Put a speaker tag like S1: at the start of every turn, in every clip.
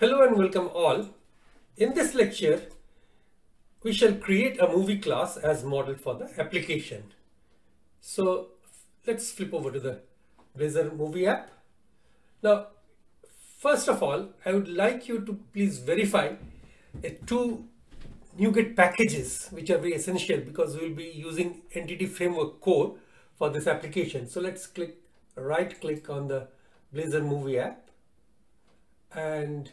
S1: Hello and welcome all. In this lecture, we shall create a movie class as model for the application. So let's flip over to the Blazor movie app. Now, first of all, I would like you to please verify two NuGet packages, which are very essential because we'll be using Entity Framework Core for this application. So let's click right click on the Blazor movie app and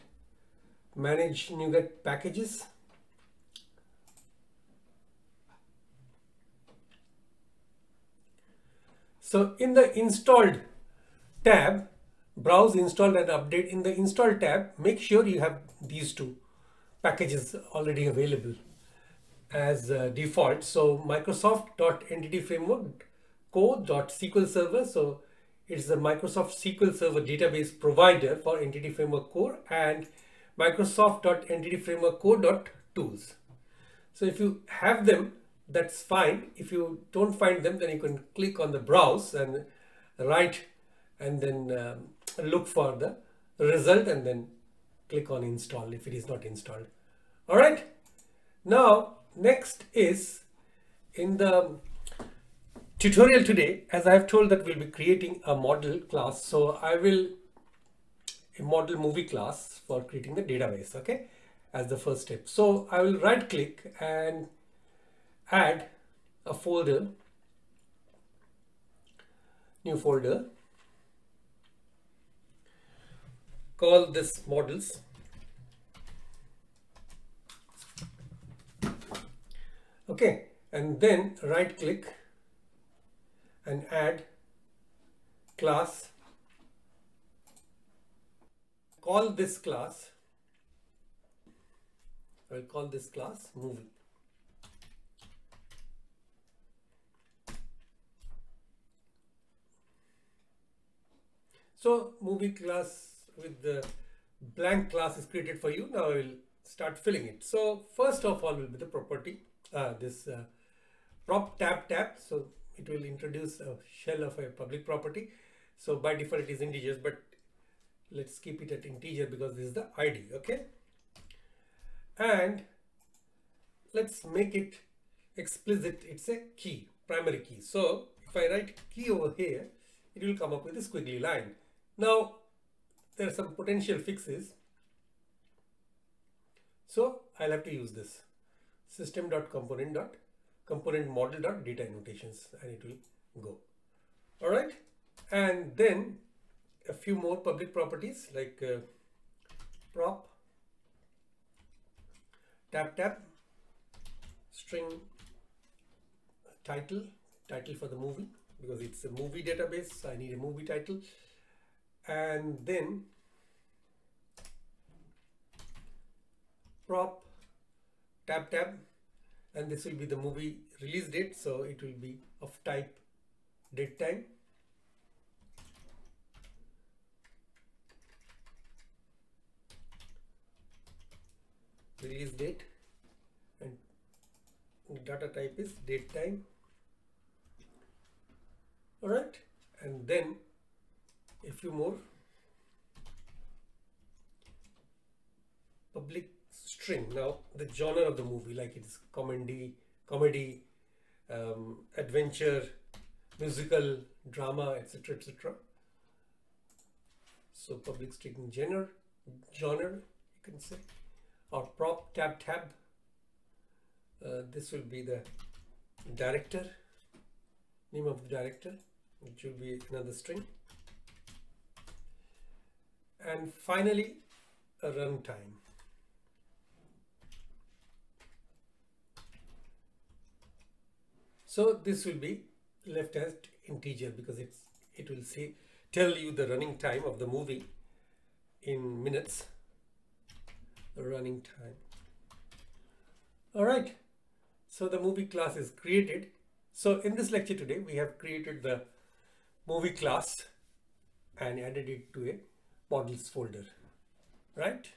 S1: manage NuGet packages. So in the installed tab, browse, install and update. In the install tab, make sure you have these two packages already available as uh, default. So Microsoft.entity framework core.sql server. So it's the Microsoft SQL Server database provider for Entity Framework Core and Microsoft.entity framework core.tools. So if you have them, that's fine. If you don't find them, then you can click on the browse and write and then um, look for the result and then click on install if it is not installed. All right. Now, next is in the tutorial today, as I have told that we'll be creating a model class. So I will a model movie class for creating the database, okay, as the first step. So I will right click and add a folder, new folder, call this models. Okay, and then right click and add class call this class I will call this class movie. So movie class with the blank class is created for you. Now I will start filling it. So first of all will be the property uh, this uh, prop tab tab so it will introduce a shell of a public property. So by default it is integers, but let's keep it at integer because this is the ID, okay? And let's make it explicit. It's a key, primary key. So if I write key over here, it will come up with a squiggly line. Now there are some potential fixes. So I'll have to use this system.component dot component model dot data annotations and it will go all right and then a few more public properties like uh, prop tab tab string title title for the movie because it's a movie database so I need a movie title. And then prop tab tab and this will be the movie release date so it will be of type date time release date and data type is date time all right and then a few more public string. Now the genre of the movie, like it's comedy, comedy, um, adventure, musical, drama, etc., etc. So public string genre, genre you can say, or prop tab tab. Uh, this will be the director, name of the director, which will be another string. And finally, a runtime. So this will be left as integer because it's it will say tell you the running time of the movie in minutes running time all right so the movie class is created. So in this lecture today we have created the movie class and added it to a models folder. Right